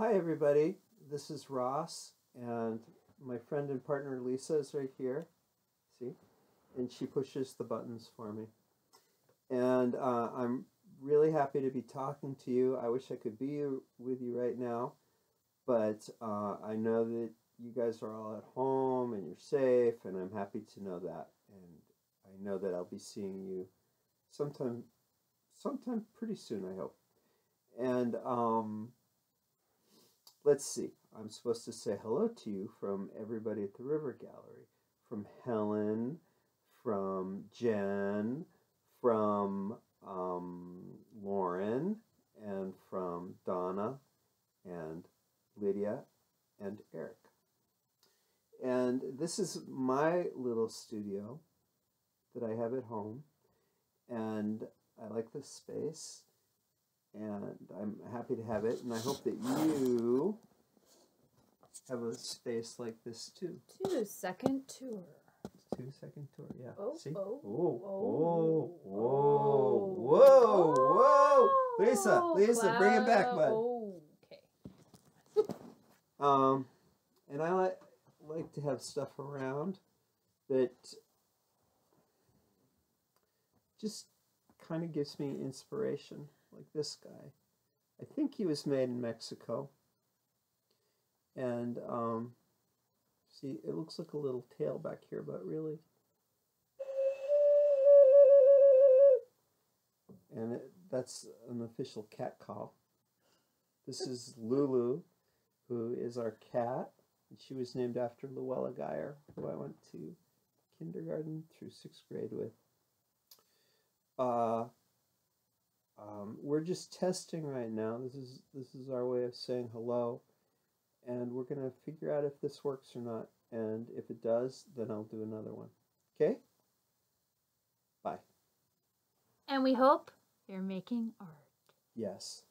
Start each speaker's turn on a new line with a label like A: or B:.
A: Hi, everybody. This is Ross, and my friend and partner Lisa is right here. See? And she pushes the buttons for me. And uh, I'm really happy to be talking to you. I wish I could be with you right now, but uh, I know that you guys are all at home and you're safe, and I'm happy to know that. And I know that I'll be seeing you sometime, sometime pretty soon, I hope. And um, let's see. I'm supposed to say hello to you from everybody at the River Gallery, from Helen, from Jen, from um, Lauren, and from Donna, and Lydia, and Eric. And this is my little studio that I have at home, and I like this space, and I'm happy to have it, and I hope that you have a space like this too.
B: Two second tour.
A: Two second tour, yeah.
B: Oh,
A: See?
B: oh,
A: oh,
B: oh,
A: whoa, whoa, whoa, whoa! Lisa,
B: Oh,
A: Lisa, bring it back, bud.
B: Okay.
A: Um, and I like like to have stuff around that just kind of gives me inspiration, like this guy. I think he was made in Mexico. And um, see, it looks like a little tail back here, but really. And it, that's an official cat call. This is Lulu, who is our cat. And she was named after Luella Geyer, who I went to kindergarten through sixth grade with. Uh, um, we're just testing right now. This is this is our way of saying hello, and we're gonna figure out if this works or not. And if it does, then I'll do another one. Okay. Bye.
B: And we hope you're making art.
A: Yes.